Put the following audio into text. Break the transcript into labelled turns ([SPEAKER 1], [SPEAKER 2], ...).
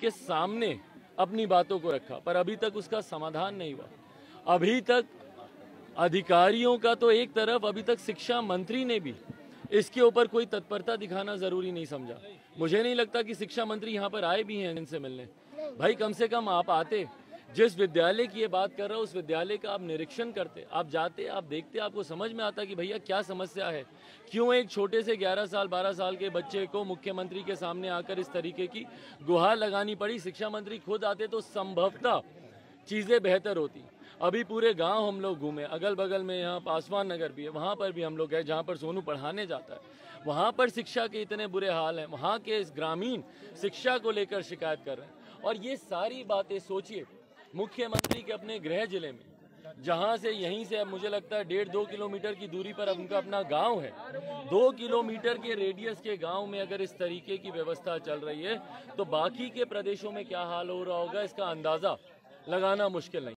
[SPEAKER 1] के सामने अपनी बातों को रखा, पर अभी तक उसका समाधान नहीं हुआ। अभी तक अधिकारियों का तो एक तरफ़, अभी तक शिक्षा मंत्री ने भी इसके ऊपर कोई तत्परता दिखाना ज़रूरी नहीं समझा। मुझे नहीं लगता कि शिक्षा मंत्री यहाँ पर आए भी हैं इनसे मिलने। भाई, कम से कम आप आते जिस विद्यालय की ये बात कर रहा हूँ, उस विद्यालय का आप निरीक्षण करते, आप जाते, आप देखते, आपको समझ में आता कि भैया क्या समस्या है। क्यों एक छोटे से 11 साल 12 साल के बच्चे को मुख्यमंत्री के सामने आकर इस तरीके की गुहार लगानी पड़ी? शिक्षा मंत्री खुद आते तो संभवतः चीज़ें बेहतर होती। अभी पूरे गाँव हम लोग घूमे अगल बगल में यहाँ पासवान नगर भी है, वहाँ पर भी हम लोग गए जहाँ पर सोनू पढ़ाने जाता है। वहाँ पर शिक्षा के इतने बुरे हाल हैं, वहाँ के इस ग्रामीण शिक्षा को लेकर शिकायत कर रहे हैं। और ये सारी बातें सोचिए मुख्यमंत्री के अपने गृह ज़िले में, जहाँ से यहीं से अब मुझे लगता है डेढ़ दो किलोमीटर की दूरी पर अब उनका अपना गाँव है। दो किलोमीटर के रेडियस के गाँव में अगर इस तरीके की व्यवस्था चल रही है तो बाकी के प्रदेशों में क्या हाल हो रहा होगा, इसका अंदाज़ा लगाना मुश्किल नहीं।